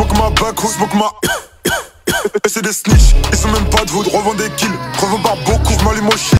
smoke ma back, smoke ma. Et c'est des snitch, ils sont même pas de vous, revend des kills, revend par beaucoup, m'allume au shit.